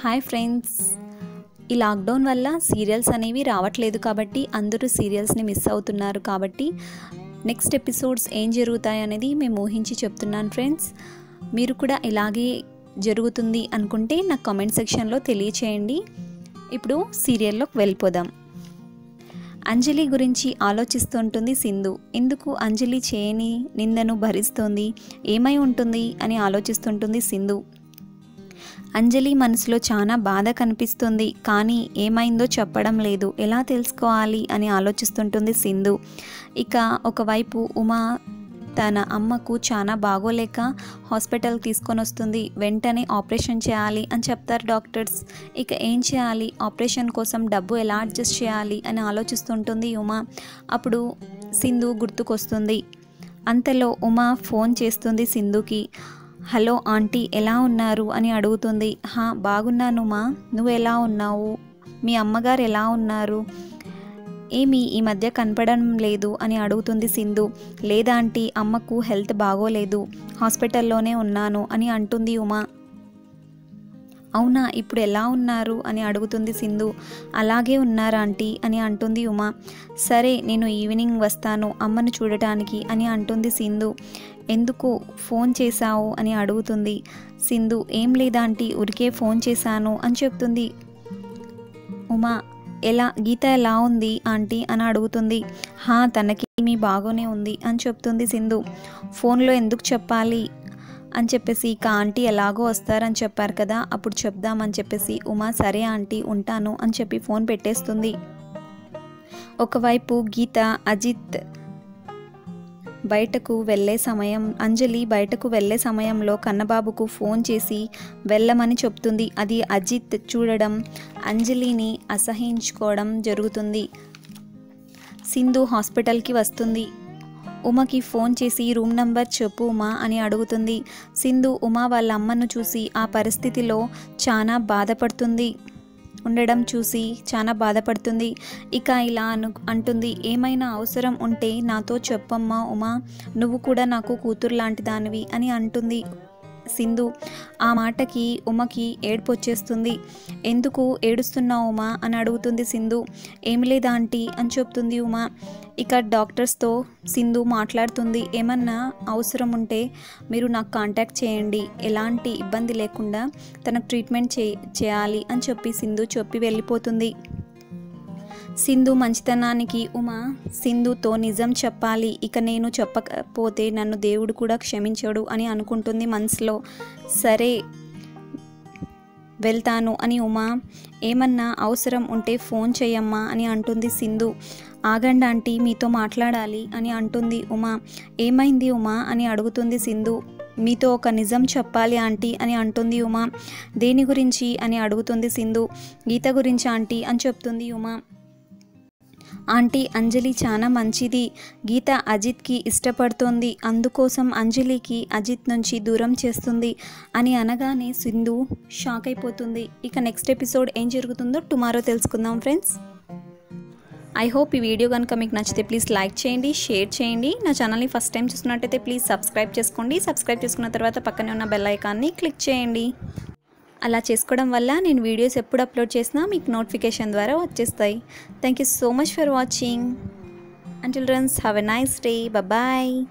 Hi friends. ఈ lockdown వల్ల serials అనేవి రావట్లేదు కాబట్టి అందరూ సీరియల్స్ని మిస్ అవుతున్నారు కాబట్టి నెక్స్ట్ ఎపిసోడ్స్ ఏం జరుగుతాయి అనేది మేము ఊహించి చెప్తున్నాను ఫ్రెండ్స్. మీరు కూడా ఇలాగే జరుగుతుంది అనుకుంటే నాకు కామెంట్ సెక్షన్లో తెలియచేయండి. ఇప్పుడు సీరియల్లోకి వెళ్ళిపోదాం. అంజలి గురించి ఆలోచిస్తుంటుంది సింధు. ఎందుకు అంజలి చేయని నిందను భరిస్తోంది? ఏమై ఉంటుంది అని ఆలోచిస్తుంటుంది సింధు. అంజలి మనసులో చాలా బాధ కనిపిస్తుంది. కానీ ఏమైందో చెప్పడం లేదు. ఎలా తెలుసుకోవాలి అని ఆలోచిస్తుంటుంది సింధు. ఇక ఒకవైపు ఉమా తన అమ్మకు చాలా బాగోలేక హాస్పిటల్ తీసుకొని వస్తుంది వెంటనే ఆపరేషన్ చేయాలి అని చెప్తారు డాక్టర్స్. ఇక ఏం చేయాలి? ఆపరేషన్ కోసం డబ్బు ఎలా అడ్జస్ట్ చేయాలి అని ఆలోచిస్తుంటుంది ఉమా. అప్పుడు సింధు గుర్తుకొస్తుంది. అంతలో ఉమా ఫోన్ చేస్తుంది సింధుకి. హలో ఆంటీ ఎలా ఉన్నారు? అని అడుగుతుంది. హా బాగున్నాను మా. నువ్వు ఎలా ఉన్నావు? మీ అమ్మగారు ఎలా ఉన్నారు? ఏమి ఈ మధ్య కనపడడం లేదు అని అడుగుతుంది సింధు. లేదా ఆంటీ అమ్మకు హెల్త్ బాగోలేదు. హాస్పిటల్లోనే ఉన్నాను అని అంటుంది ఉమా. అవునా ఇప్పుడు ఎలా ఉన్నారు? అని అడుగుతుంది సింధు. అలాగే ఉన్నారా ఆంటీ? అని అంటుంది ఉమా. సరే నేను ఈవినింగ్ వస్తాను అమ్మను చూడటానికి అని అంటుంది సింధు. ఎందుకు ఫోన్ చేశావు? అని అడుగుతుంది సింధు. ఏం లేదా ఆంటీ? ఉరికే ఫోన్ చేశాను అని చెప్తుంది ఉమా. ఎలా గీత ఎలా ఉంది ఆంటీ? అని అడుగుతుంది. హా తనకి మీ బాగానే ఉంది అని చెప్తుంది సింధు. ఫోన్లో ఎందుకు చెప్పాలి? అని చెప్పేసి ఇక ఆంటీ ఎలాగో వస్తారని చెప్పారు కదా అప్పుడు చెప్దామని చెప్పేసి ఉమా సరే ఆంటీ ఉంటాను అని చెప్పి ఫోన్ పెట్టేస్తుంది. ఒకవైపు గీత అజిత్ బయటకు వెళ్ళే సమయం అంజలి బయటకు వెళ్ళే సమయంలో కన్నబాబుకు ఫోన్ చేసి వెళ్ళమని చెప్తుంది. అది అజిత్ చూడడం అంజలిని అసహించుకోవడం జరుగుతుంది. సింధు హాస్పిటల్కి వస్తుంది. ఉమకి ఫోన్ చేసి రూమ్ నంబర్ చెప్పు ఉమా అని అడుగుతుంది. సింధు ఉమా వాళ్ళ అమ్మను చూసి ఆ పరిస్థితిలో చాలా బాధపడుతుంది. ఉండడం చూసి చాలా బాధపడుతుంది. ఇక ఇలా అను అంటుంది. ఏమైనా అవసరం ఉంటే నాతో చెప్పమ్మా ఉమా. నువ్వు కూడా నాకు కూతురు లాంటి దానివి అని అంటుంది. సింధు ఆ మాటకి ఉమకి ఏడుపు వచ్చేస్తుంది. ఎందుకు ఏడుస్తున్నావు ఉమా? అని అడుగుతుంది సింధు. ఏమి లేదా ఆంటీ? అని చెప్తుంది ఉమా. ఇక డాక్టర్స్తో సింధు మాట్లాడుతుంది. ఏమన్నా అవసరం ఉంటే మీరు నాకు కాంటాక్ట్ చేయండి. ఎలాంటి ఇబ్బంది లేకుండా తనకు ట్రీట్మెంట్ చే చేయాలి అని చెప్పి సింధు చెప్పి వెళ్ళిపోతుంది. సింధు మంచితనానికి ఉమా సింధుతో నిజం చెప్పాలి ఇక నేను చెప్పకపోతే నన్ను దేవుడు కూడా క్షమించడు అని అనుకుంటుంది మనసులో. సరే వెళ్తాను అని ఉమా ఏమన్నా అవసరం ఉంటే ఫోన్ చేయమ్మా అని అంటుంది సింధు. ఆగండి ఆంటీ మీతో మాట్లాడాలి అని అంటుంది ఉమా. ఏమైంది ఉమా అని అడుగుతుంది సింధు. మీతో ఒక నిజం చెప్పాలి ఆంటీ అని అంటుంది ఉమా. దేని గురించి అని అడుగుతుంది సింధు. గీత గురించి ఆంటీ అని చెప్తుంది ఉమా. ఆంటీ అంజలి చాలా మంచిది. గీత అజిత్కి ఇష్టపడుతోంది. అందుకోసం అంజలికి అజిత్ నుంచి దూరం చేస్తుంది అని అనగానే సింధు షాక్ అయిపోతుంది. ఇక నెక్స్ట్ ఎపిసోడ్ ఏం జరుగుతుందో టుమారో తెలుసుకుందాం ఫ్రెండ్స్. ఐ హోప్ ఈ వీడియో కనుక మీకు నచ్చితే ప్లీజ్ లైక్ చేయండి షేర్ చేయండి. నా ఛానల్ని ఫస్ట్ టైం చూస్తున్నట్టయితే ప్లీజ్ సబ్స్క్రైబ్ చేసుకోండి. సబ్స్క్రైబ్ చేసుకున్న తర్వాత పక్కనే ఉన్న బెల్ ఐకాన్ని క్లిక్ చేయండి. అలా చేసుకోవడం వల్ల నేను వీడియోస్ ఎప్పుడు అప్లోడ్ చేసినా మీకు నోటిఫికేషన్ ద్వారా వచ్చేస్తాయి. Thank you so much for watching until runs have a nice day bye